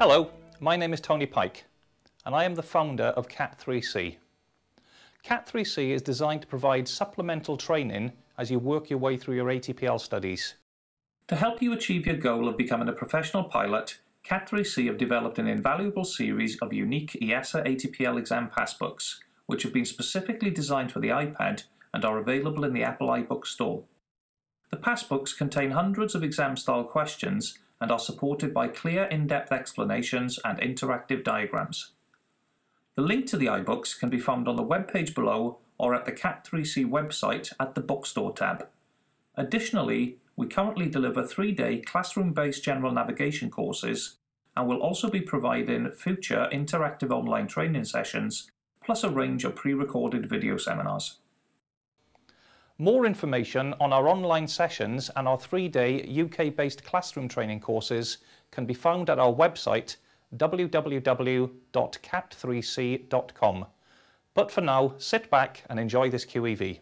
Hello, my name is Tony Pike and I am the founder of CAT3C. CAT3C is designed to provide supplemental training as you work your way through your ATPL studies. To help you achieve your goal of becoming a professional pilot, CAT3C have developed an invaluable series of unique EASA ATPL exam passbooks, which have been specifically designed for the iPad and are available in the Apple iBook store. The passbooks contain hundreds of exam-style questions and are supported by clear in-depth explanations and interactive diagrams. The link to the iBooks can be found on the web page below or at the CAT3C website at the Bookstore tab. Additionally, we currently deliver three-day classroom-based general navigation courses and will also be providing future interactive online training sessions plus a range of pre-recorded video seminars. More information on our online sessions and our three-day UK-based classroom training courses can be found at our website www.cat3c.com. But for now, sit back and enjoy this QEV.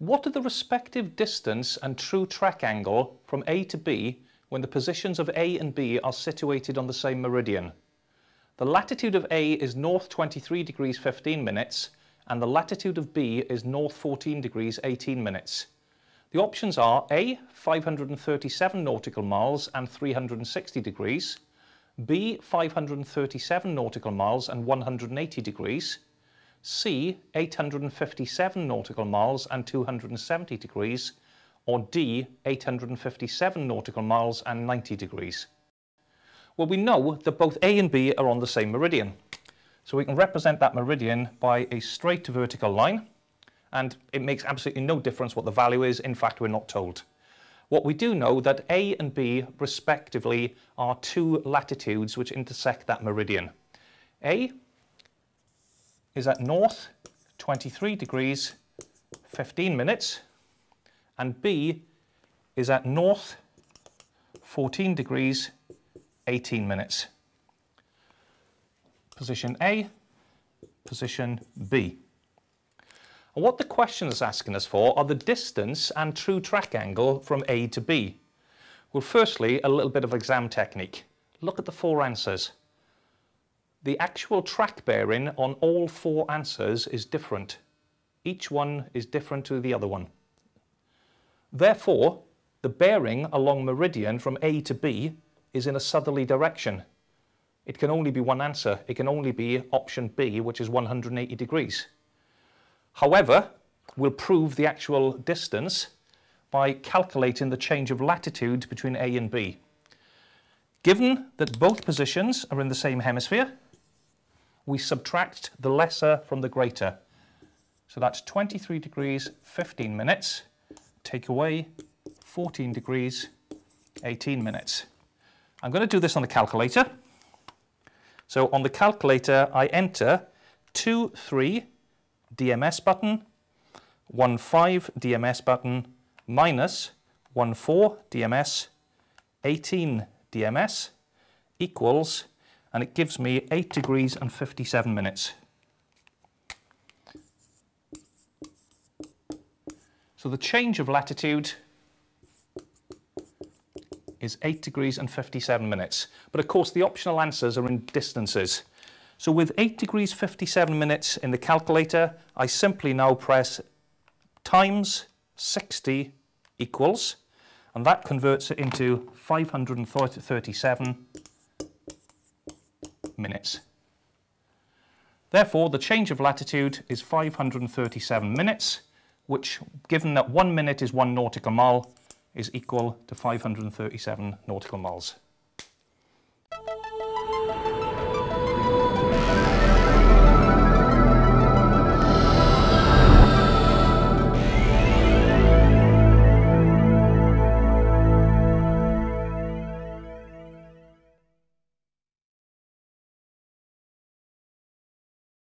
What are the respective distance and true track angle from A to B when the positions of A and B are situated on the same meridian? The latitude of A is north 23 degrees 15 minutes and the latitude of B is north 14 degrees 18 minutes. The options are A, 537 nautical miles and 360 degrees, B, 537 nautical miles and 180 degrees, C, 857 nautical miles and 270 degrees, or D, 857 nautical miles and 90 degrees. Well, we know that both A and B are on the same meridian. So we can represent that meridian by a straight vertical line, and it makes absolutely no difference what the value is. In fact, we're not told. What we do know that A and B, respectively, are two latitudes which intersect that meridian. A is at north 23 degrees 15 minutes, and B is at north 14 degrees 18 minutes. Position A, position B. And what the question is asking us for are the distance and true track angle from A to B. Well, firstly, a little bit of exam technique. Look at the four answers. The actual track bearing on all four answers is different. Each one is different to the other one. Therefore, the bearing along meridian from A to B is in a southerly direction. It can only be one answer. It can only be option B, which is 180 degrees. However, we'll prove the actual distance by calculating the change of latitude between A and B. Given that both positions are in the same hemisphere, we subtract the lesser from the greater. So that's 23 degrees 15 minutes, take away 14 degrees 18 minutes. I'm going to do this on the calculator. So on the calculator, I enter 2, 3 DMS button, 1, 5 DMS button, minus 1, 4 DMS, 18 DMS equals, and it gives me 8 degrees and 57 minutes. So the change of latitude is 8 degrees and 57 minutes. But of course the optional answers are in distances. So with 8 degrees 57 minutes in the calculator, I simply now press times 60 equals, and that converts it into 537 minutes. Therefore, the change of latitude is 537 minutes, which, given that one minute is one nautical mile, is equal to 537 nautical miles.